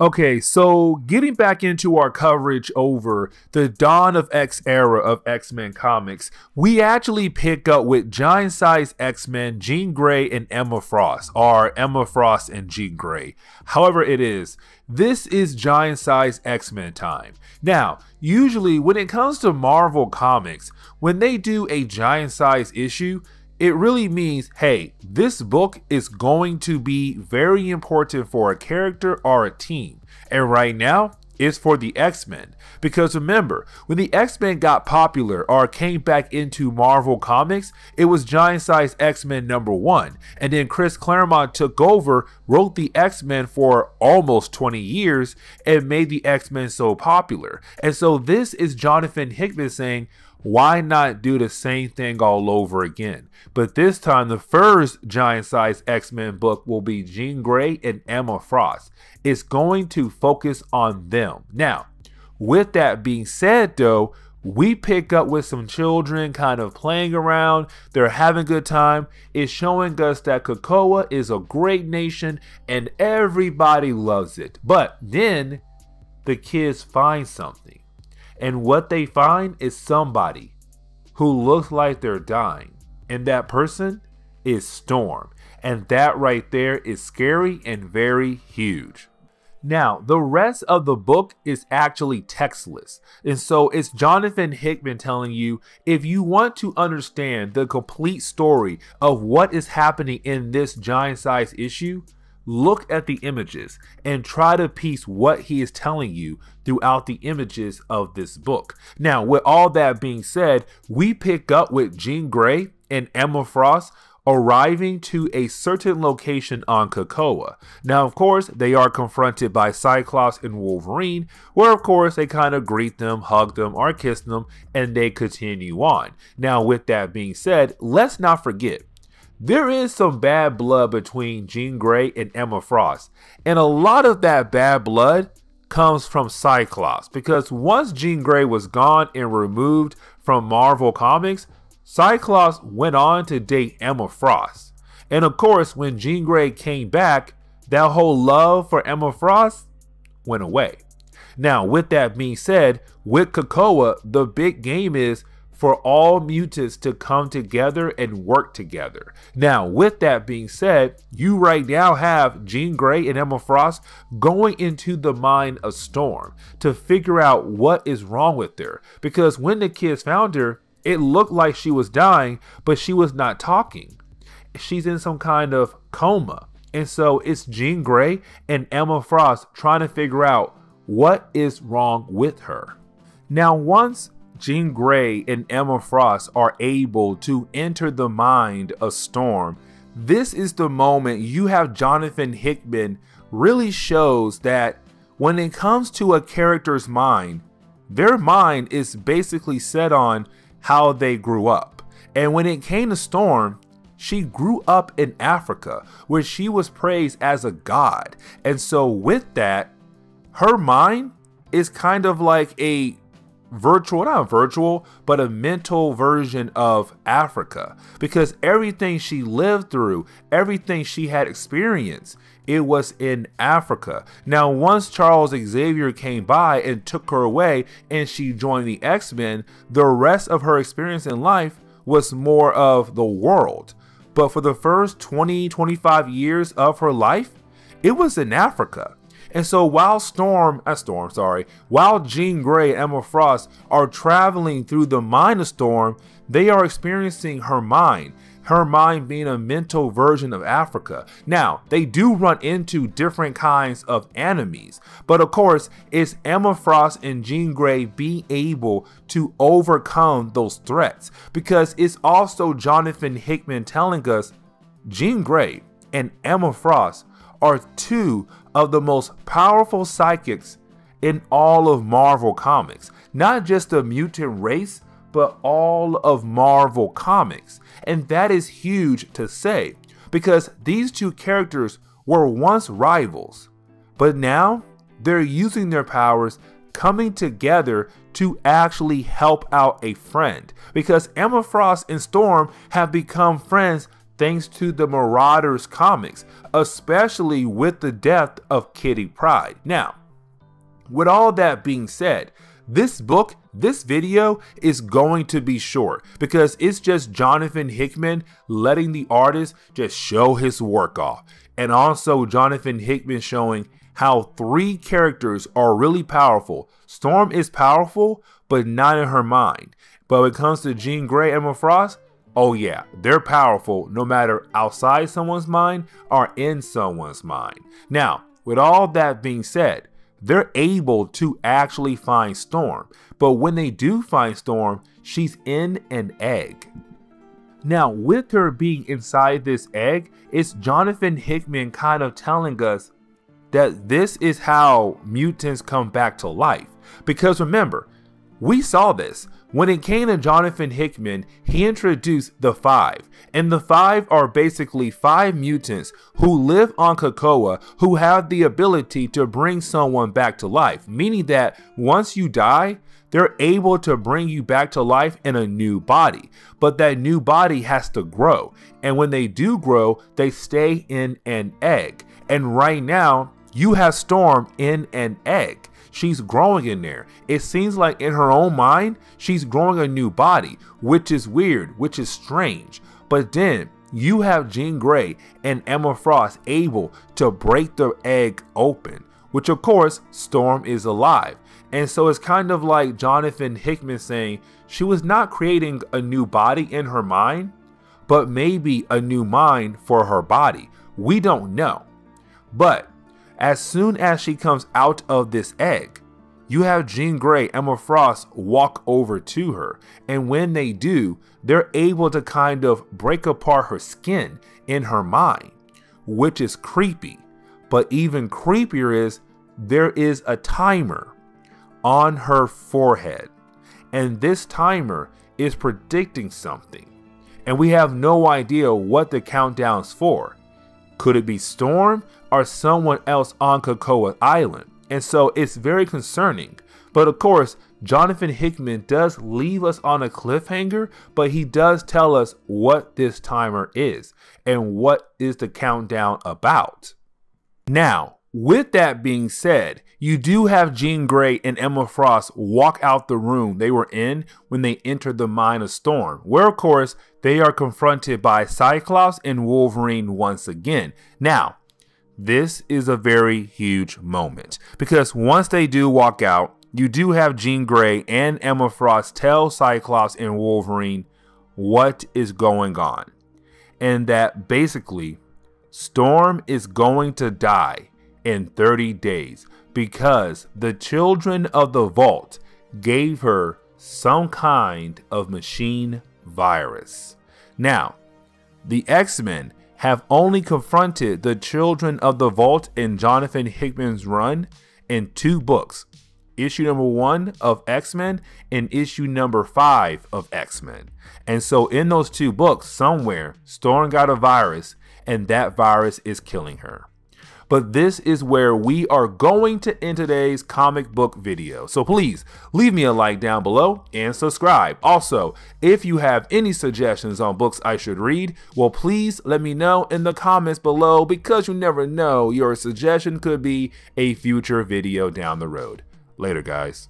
Okay, so getting back into our coverage over the Dawn of X era of X Men comics, we actually pick up with giant size X Men, Jean Grey, and Emma Frost, or Emma Frost and Jean Grey. However, it is. This is giant size X Men time. Now, usually when it comes to Marvel Comics, when they do a giant size issue, it really means hey, this book is going to be very important for a character or a team. And right now, it's for the X Men. Because remember, when the X Men got popular or came back into Marvel Comics, it was giant size X Men number one. And then Chris Claremont took over, wrote the X Men for almost 20 years, and made the X Men so popular. And so this is Jonathan Hickman saying, why not do the same thing all over again? But this time, the first giant size X Men book will be Jean Grey and Emma Frost. It's going to focus on them. Now, with that being said, though, we pick up with some children kind of playing around. They're having a good time. It's showing us that Krakoa is a great nation and everybody loves it. But then the kids find something. And what they find is somebody who looks like they're dying. And that person is Storm. And that right there is scary and very huge. Now, the rest of the book is actually textless. And so it's Jonathan Hickman telling you if you want to understand the complete story of what is happening in this giant size issue, look at the images and try to piece what he is telling you throughout the images of this book. Now, with all that being said, we pick up with Jean Grey and Emma Frost arriving to a certain location on Krakoa. Now, of course, they are confronted by Cyclops and Wolverine, where, of course, they kind of greet them, hug them, or kiss them, and they continue on. Now, with that being said, let's not forget there is some bad blood between Jean Grey and Emma Frost. And a lot of that bad blood comes from Cyclops because once Jean Grey was gone and removed from Marvel Comics, Cyclops went on to date Emma Frost. And of course, when Jean Grey came back, that whole love for Emma Frost went away. Now, with that being said, with Krakoa, the big game is for all mutants to come together and work together. Now, with that being said, you right now have Jean Grey and Emma Frost going into the mind of Storm to figure out what is wrong with her. Because when the kids found her, it looked like she was dying, but she was not talking. She's in some kind of coma. And so it's Jean Grey and Emma Frost trying to figure out what is wrong with her. Now, once Jean Grey and Emma Frost are able to enter the mind of Storm, this is the moment you have Jonathan Hickman really shows that when it comes to a character's mind, their mind is basically set on how they grew up. And when it came to Storm, she grew up in Africa where she was praised as a god. And so, with that, her mind is kind of like a virtual, not virtual, but a mental version of Africa because everything she lived through, everything she had experienced, it was in Africa. Now, once Charles Xavier came by and took her away and she joined the X Men, the rest of her experience in life was more of the world. But for the first 20, 25 years of her life, it was in Africa. And so while Storm, uh, Storm, sorry, while Jean Grey and Emma Frost are traveling through the mind of Storm, they are experiencing her mind. Her mind being a mental version of Africa. Now, they do run into different kinds of enemies, but of course, it's Emma Frost and Jean Grey being able to overcome those threats because it's also Jonathan Hickman telling us Jean Grey and Emma Frost are two of the most powerful psychics in all of Marvel Comics. Not just the mutant race, but all of Marvel Comics. And that is huge to say because these two characters were once rivals, but now they're using their powers coming together to actually help out a friend because Emma Frost and Storm have become friends thanks to the Marauders comics, especially with the death of Kitty Pryde. Now, with all that being said, this book, this video is going to be short because it's just Jonathan Hickman letting the artist just show his work off. And also Jonathan Hickman showing how three characters are really powerful. Storm is powerful, but not in her mind. But when it comes to Jean Grey, Emma Frost, oh yeah, they're powerful no matter outside someone's mind or in someone's mind. Now, with all that being said, they're able to actually find Storm. But when they do find Storm, she's in an egg. Now, with her being inside this egg, it's Jonathan Hickman kind of telling us that this is how mutants come back to life. Because remember, we saw this. When it came to Jonathan Hickman, he introduced the Five. And the Five are basically five mutants who live on Krakoa who have the ability to bring someone back to life. Meaning that once you die, they're able to bring you back to life in a new body. But that new body has to grow. And when they do grow, they stay in an egg. And right now, you have Storm in an egg. She's growing in there. It seems like in her own mind, she's growing a new body, which is weird, which is strange. But then you have Jean Grey and Emma Frost able to break the egg open, which of course, Storm is alive. And so it's kind of like Jonathan Hickman saying she was not creating a new body in her mind, but maybe a new mind for her body. We don't know. But as soon as she comes out of this egg, you have Jean Grey, Emma Frost walk over to her. And when they do, they're able to kind of break apart her skin in her mind, which is creepy. But even creepier is there is a timer on her forehead. And this timer is predicting something. And we have no idea what the countdown's for. Could it be Storm or someone else on Krakoa Island? And so it's very concerning. But of course, Jonathan Hickman does leave us on a cliffhanger, but he does tell us what this timer is and what is the countdown about. Now, with that being said, you do have Jean Grey and Emma Frost walk out the room they were in when they entered the Mine of Storm, where of course they are confronted by Cyclops and Wolverine once again. Now, this is a very huge moment because once they do walk out, you do have Jean Grey and Emma Frost tell Cyclops and Wolverine what is going on, and that basically Storm is going to die in 30 days because the children of the vault gave her some kind of machine virus. Now, the X Men have only confronted the children of the vault in Jonathan Hickman's run in two books issue number one of X Men and issue number five of X Men. And so, in those two books, somewhere, Storm got a virus, and that virus is killing her but this is where we are going to end today's comic book video. So please leave me a like down below and subscribe. Also, if you have any suggestions on books I should read, well, please let me know in the comments below because you never know, your suggestion could be a future video down the road. Later, guys.